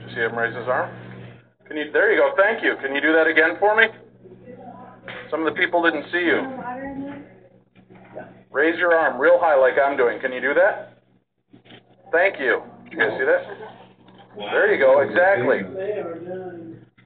You see him raise his arm? Can you, there you go, thank you. Can you do that again for me? Some of the people didn't see you. Raise your arm real high like I'm doing. Can you do that? Thank you. You guys see that? There you go, exactly.